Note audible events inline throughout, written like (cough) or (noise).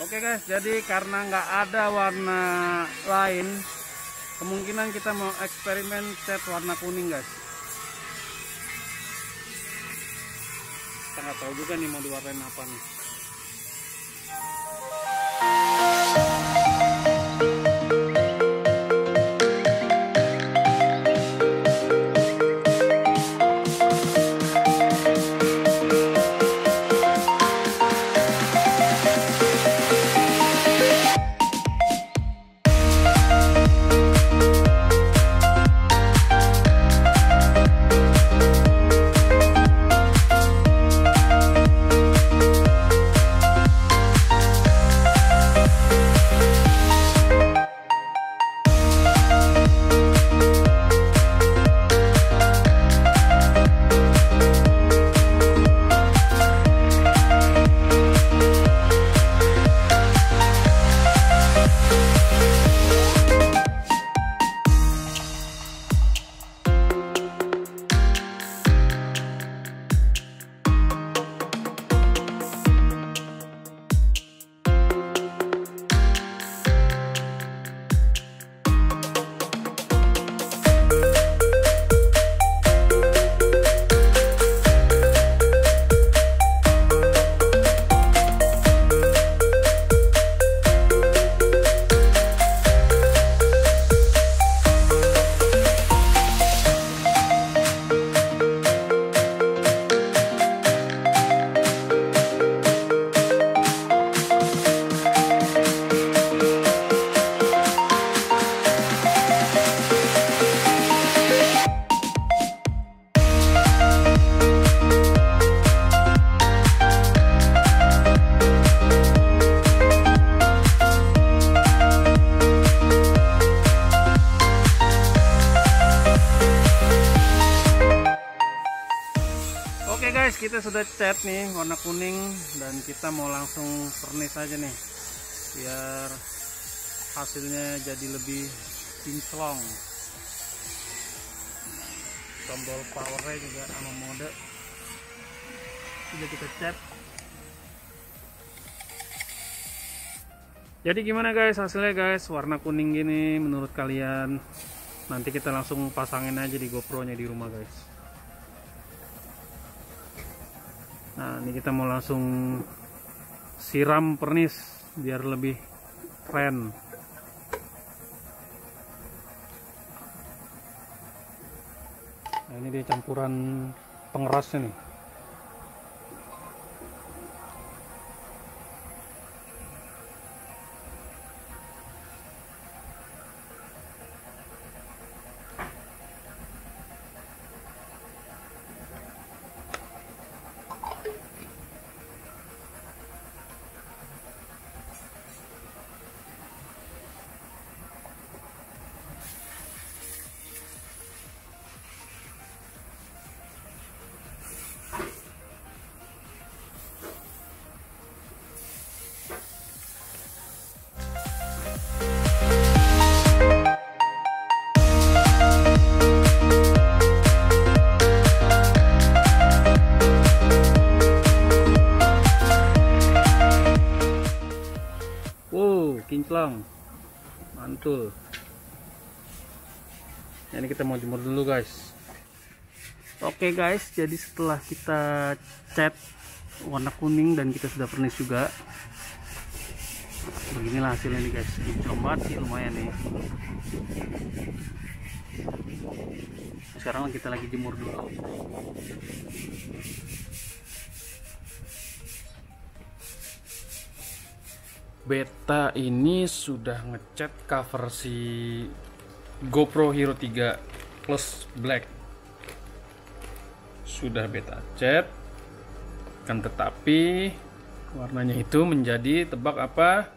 Oke guys, jadi karena nggak ada warna lain, kemungkinan kita mau eksperimen cat warna kuning guys. Kita nggak tahu juga nih mau diwarnain apa nih. Kita sudah cat nih warna kuning dan kita mau langsung pernis aja nih biar hasilnya jadi lebih kinclong. Tombol powernya juga sama mode. Sudah kita cat. Jadi gimana guys hasilnya guys warna kuning gini menurut kalian? Nanti kita langsung pasangin aja di GoPro-nya di rumah guys. Nah, ini kita mau langsung siram pernis biar lebih keren. Nah, ini dia campuran pengerasnya nih. Kinclong. Mantul. Ini kita mau jemur dulu, guys. Oke, guys. Jadi setelah kita cat warna kuning dan kita sudah pernis juga. Beginilah hasilnya nih, guys. Kinclong banget sih lumayan nih. Sekarang kita lagi jemur dulu. Beta ini sudah ngecat cover si GoPro Hero 3 Plus Black. Sudah beta cat. Kan tetapi warnanya itu menjadi tebak apa?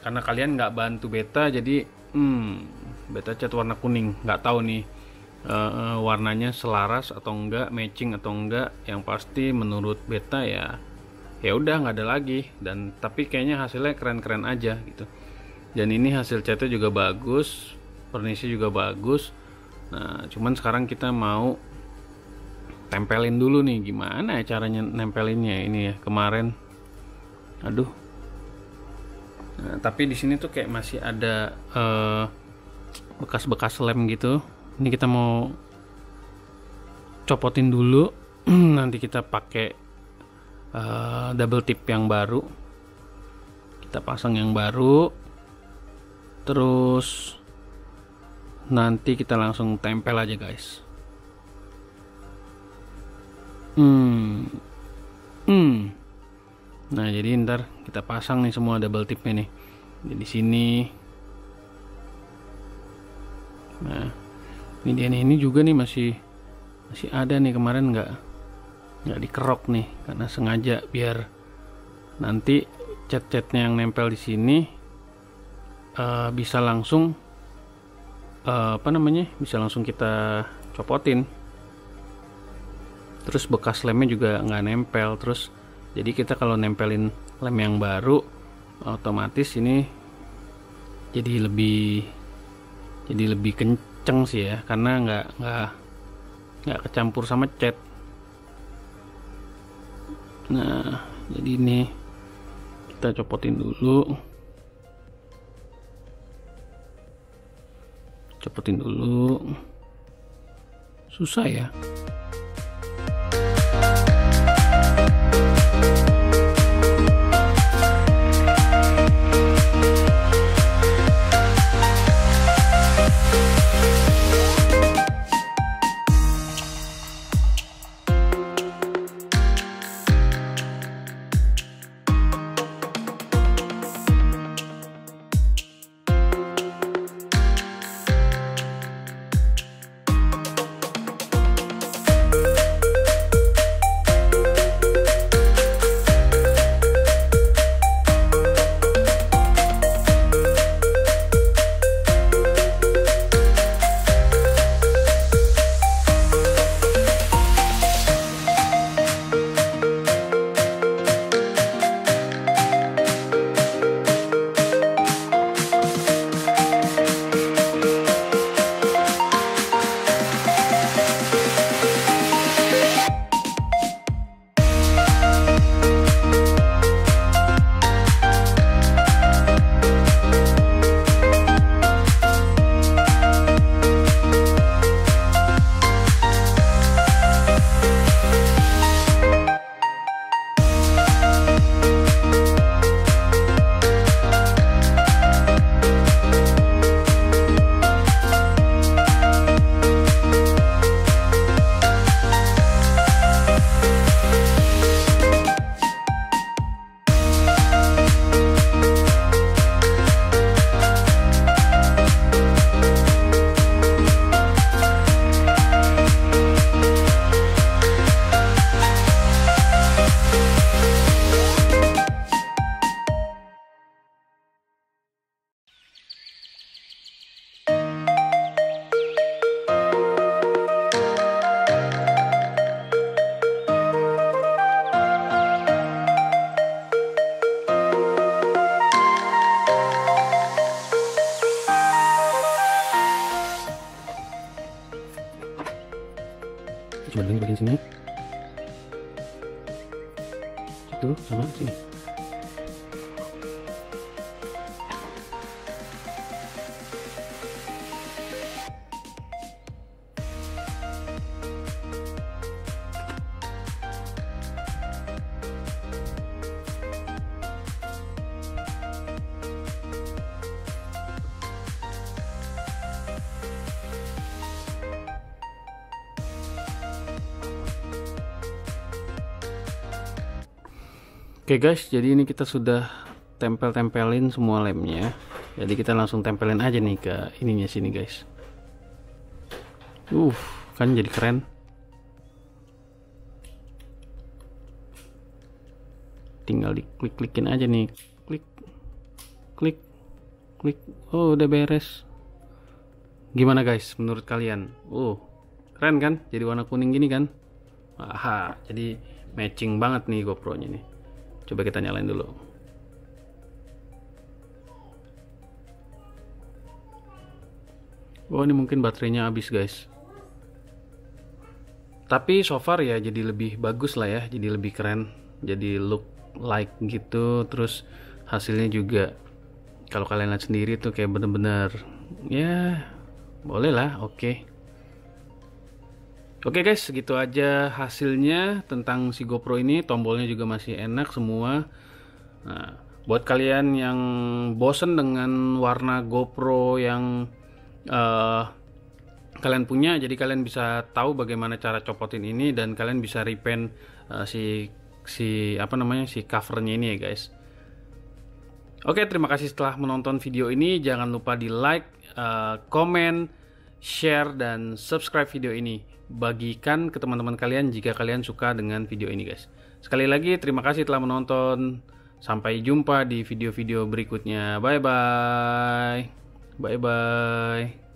Karena kalian nggak bantu beta jadi hmm, beta cat warna kuning. Nggak tahu nih eh, warnanya selaras atau enggak, matching atau enggak. Yang pasti menurut beta ya ya udah nggak ada lagi. Dan tapi kayaknya hasilnya keren-keren aja gitu. Dan ini hasil catnya juga bagus pernisnya juga bagus. Nah cuman sekarang kita mau tempelin dulu nih gimana ya caranya nempelinnya ini ya kemarin. Aduh. Nah, tapi di sini tuh kayak masih ada eh, bekas-bekas lem gitu. Ini kita mau copotin dulu. (clears throat) Nanti kita pakai eh, double tip yang baru. Kita pasang yang baru. Terus nanti kita langsung tempel aja guys. Hmm. Hmm. Nah, jadi ntar kita pasang nih semua double tipnya nih. Di sini. Nah, ini dia nih. Ini juga nih masih masih ada nih kemarin nggak nggak dikerok nih karena sengaja biar nanti cat-catnya yang nempel di sini uh, bisa langsung uh, apa namanya bisa langsung kita copotin. Terus bekas lemnya juga nggak nempel terus jadi kita kalau nempelin lem yang baru otomatis ini jadi lebih jadi lebih kenceng sih ya karena nggak nggak nggak kecampur sama cat nah jadi ini kita copotin dulu. Copotin dulu. Susah ya itu Oke guys, jadi ini kita sudah tempel-tempelin semua lemnya. Jadi kita langsung tempelin aja nih ke ininya sini guys. Uh, kan jadi keren. Tinggal diklik-klikin aja nih. Klik. Klik. Klik. Oh, udah beres. Gimana guys menurut kalian? Uh, keren kan? Jadi warna kuning gini kan? Aha, jadi matching banget nih GoPro-nya nih. Coba kita nyalain dulu. Oh ini mungkin baterainya habis guys. Tapi so far ya jadi lebih bagus lah ya, jadi lebih keren, jadi look like gitu, terus hasilnya juga kalau kalian lihat sendiri tuh kayak bener-bener ya boleh lah oke okay. Oke guys segitu aja hasilnya tentang si GoPro ini. Tombolnya juga masih enak semua. Nah buat kalian yang bosen dengan warna GoPro yang uh, kalian punya jadi kalian bisa tahu bagaimana cara copotin ini dan kalian bisa repaint uh, si si apa namanya si covernya ini ya guys. Oke, terima kasih setelah menonton video ini. Jangan lupa di like, uh, komen, share, dan subscribe video ini. Bagikan ke teman-teman kalian jika kalian suka dengan video ini guys. Sekali lagi, terima kasih telah menonton. Sampai jumpa di video-video berikutnya. Bye-bye. Bye-bye.